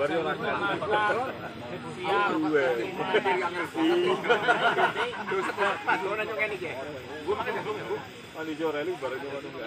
Baru ora Siap. Gue. Terus pas lo nanya ngene iki. Gua makan joreli baru nyoba nunggu.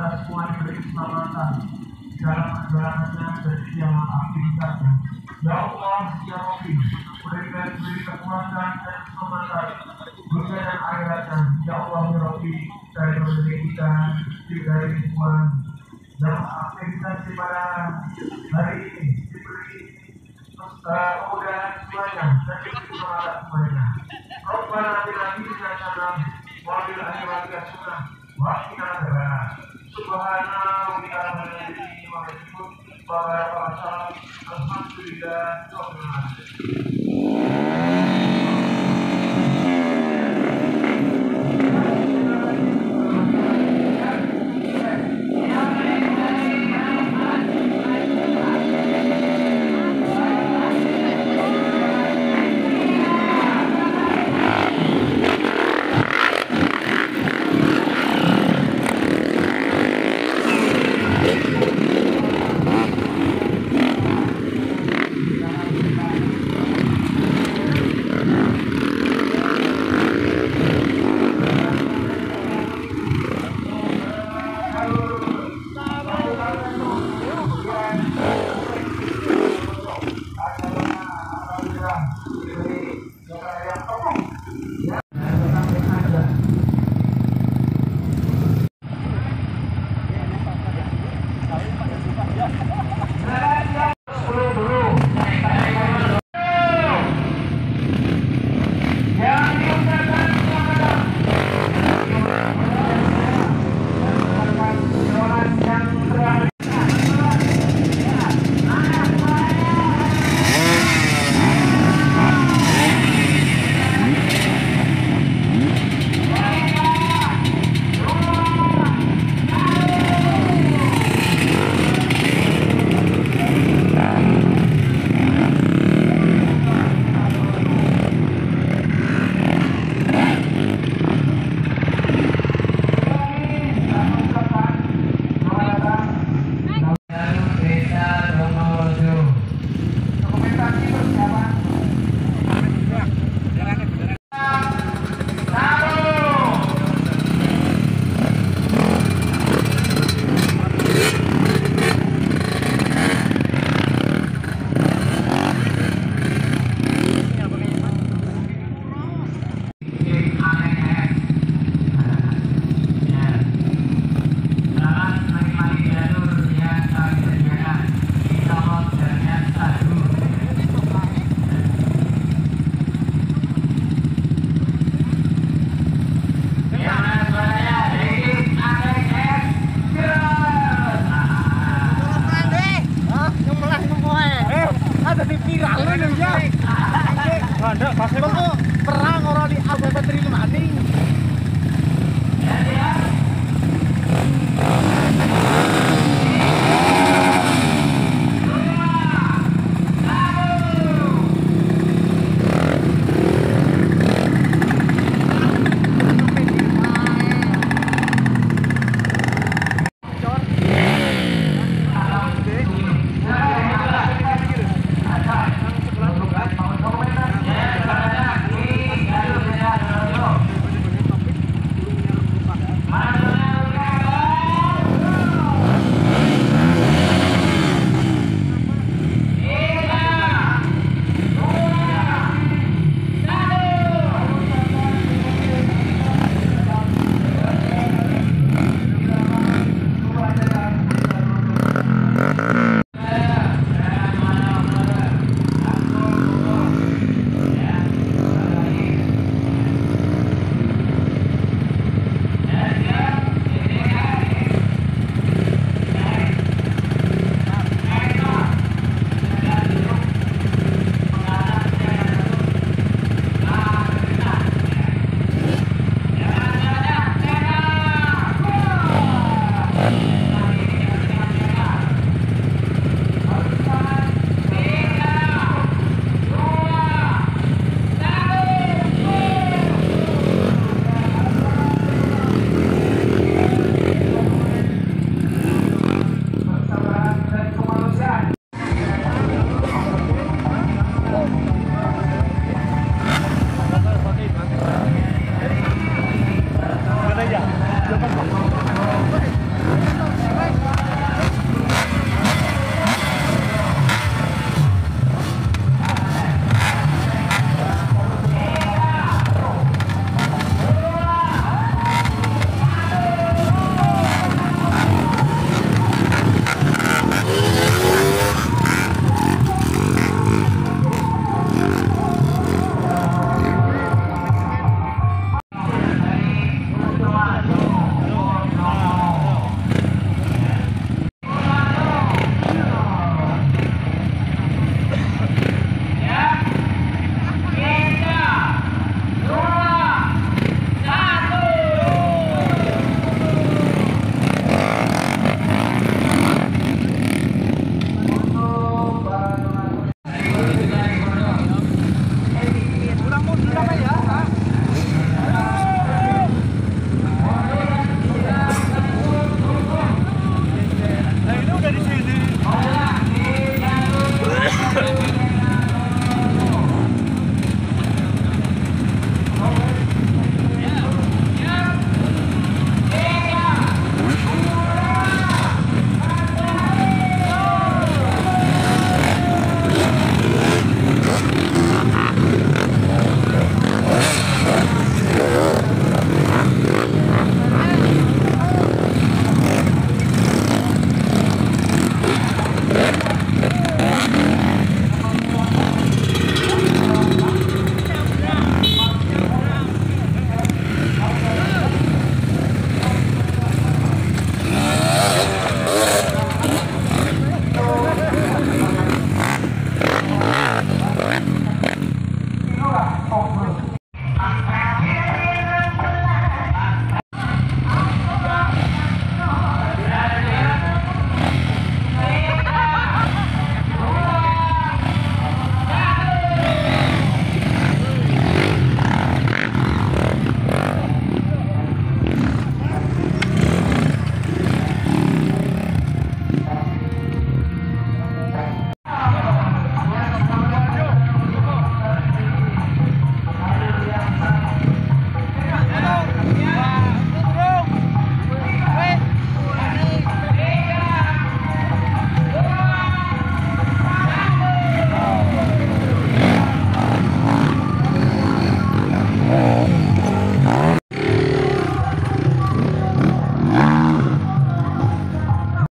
Kita semua diberi dalam perjalanannya dan dalam aktivitasnya. Ya Allah, ya Rabbi, berikan diberi kekuatan dan keselamatan dunia dan akhiratnya. Ya Allah, ya Rabbi, dari rezeki kita dari semua dalam aktivitas pada hari ini kemudahan semuanya dan diberi semangat semuanya. Rabbana atina fid dunya hasanah wa fil akhirati hasanah wa qina adzabannar.